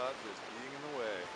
about just being in the way.